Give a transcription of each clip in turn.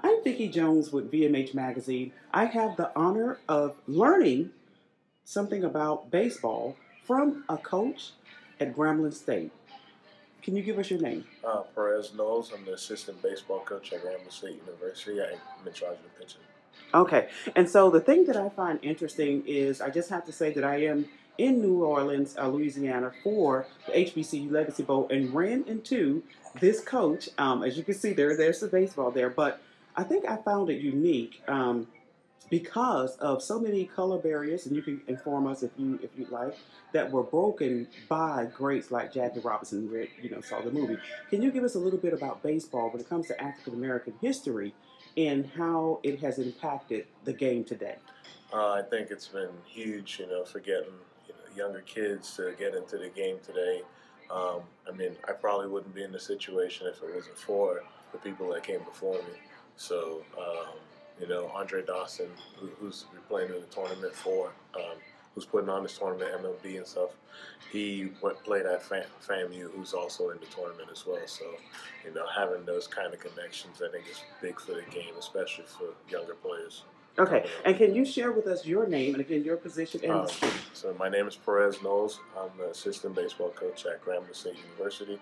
I'm Vicki Jones with VMH Magazine. I have the honor of learning something about baseball from a coach at Grambling State. Can you give us your name? Uh, Perez Knowles. I'm the assistant baseball coach at Grambling State University. I'm in charge of the pitching. Okay, and so the thing that I find interesting is I just have to say that I am in New Orleans, uh, Louisiana for the HBCU Legacy Bowl and ran into this coach. Um, as you can see there, there's the baseball there, but I think I found it unique um, because of so many color barriers, and you can inform us if you if you'd like, that were broken by greats like Jackie Robinson. Who you know saw the movie. Can you give us a little bit about baseball when it comes to African American history and how it has impacted the game today? Uh, I think it's been huge, you know, for getting you know, younger kids to get into the game today. Um, I mean, I probably wouldn't be in the situation if it wasn't for the people that came before me. So, um, you know, Andre Dawson, who, who's playing in the tournament for, um, who's putting on this tournament, MLB and stuff, he went, played at Fam, FAMU, who's also in the tournament as well. So, you know, having those kind of connections, I think is big for the game, especially for younger players. Okay, and can you share with us your name and again your position and Um, the school? so my name is Perez Knowles. I'm the assistant baseball coach at Grambling State University,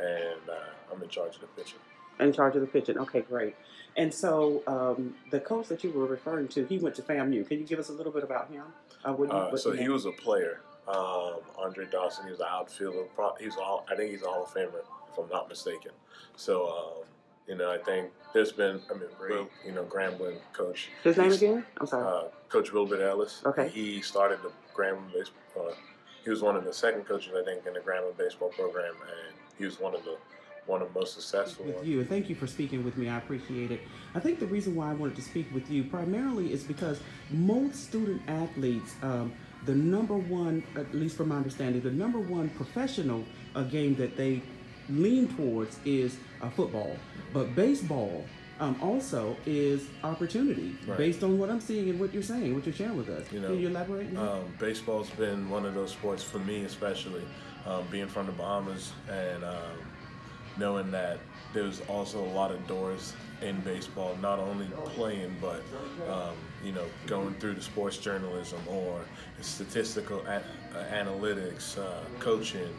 and uh, I'm in charge of the pitching. In charge of the pitching. Okay, great. And so um, the coach that you were referring to, he went to FAMU. Can you give us a little bit about him? Uh, what you- Uh, so he know? was a player. Um, Andre Dawson, he was an outfielder. He's all. I think he's a Hall of Famer, if I'm not mistaken. So um, you know, I think there's been. I mean, great. You know, Grambling coach. his name he's- again? I'm sorry. Uh, coach Wilbert Ellis. Okay. He started the Grambling baseball. Uh, he was one of the second coaches, I think, in the Grambling baseball program, and he was one of the one of the most successful with ones. you. And thank you for speaking with me. I appreciate it. I think the reason why I wanted to speak with you primarily is because most student athletes, um, the number one, at least from my understanding, the number one professional uh, game that they lean towards is uh, football. But baseball um, also is opportunity Right. based on what I'm seeing and what you're saying, what you're sharing with us. You know, Can you elaborate? Um, baseball's been one of those sports for me, especially um, being from the Bahamas and um, knowing that there's also a lot of doors in baseball, not only playing, but um, you know, going through the sports journalism or statistical uh, analytics, uh, coaching,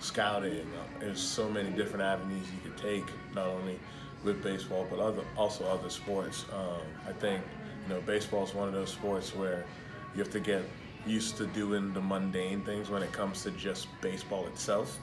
scouting. There's so many different avenues you could take, not only with baseball, but other also other sports. Um, I think you know, baseball is one of those sports where you have to get used to doing the mundane things when it comes to just baseball itself.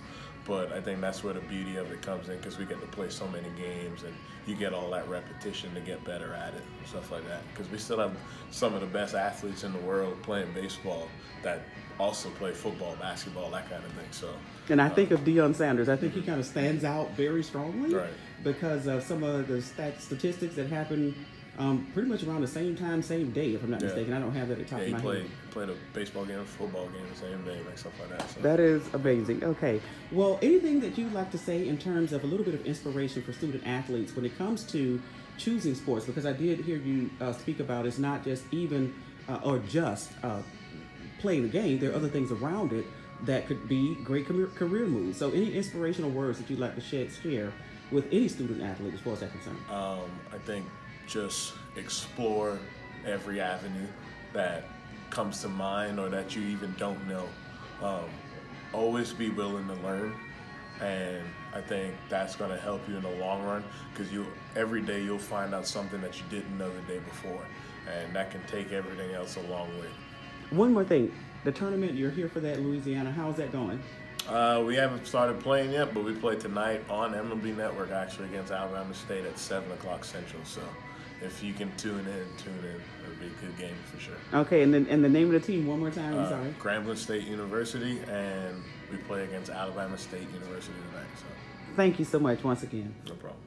But I think that's where the beauty of it comes in because we get to play so many games and you get all that repetition to get better at it and stuff like that. Because we still have some of the best athletes in the world playing baseball that also play football, basketball, that kind of thing. So, And I uh, think of Deion Sanders. I think he mm-hmm. kind of stands out very strongly Right. because of some of the stat- statistics that happen um, pretty much around the same time, same day, if I'm not Yeah. mistaken. I don't have that at the top yeah, of my played head. played a baseball game, football game the same day, like stuff like that. So. That is amazing. Okay. Well, anything that you'd like to say in terms of a little bit of inspiration for student athletes when it comes to choosing sports? Because I did hear you uh, speak about it's not just even uh, or just uh, playing the game. There are other things around it that could be great career, career moves. So, any inspirational words that you'd like to share, share with any student athlete as far as that concerned? Um, I think just explore every avenue that comes to mind or that you even don't know. Um, always be willing to learn, and I think that's going to help you in the long run because you every day you'll find out something that you didn't know the day before, and that can take everything else a long way. One more thing. The tournament, you're here for that Louisiana. How's that going? Uh, we haven't started playing yet, but we play tonight on MLB Network actually against Alabama State at seven o'clock Central. So if you can tune in, tune in. It'll be a good game for sure. Okay, and then and the name of the team one more time. I'm Uh, sorry. Grambling State University, and we play against Alabama State University tonight. So Thank you so much once again. no problem.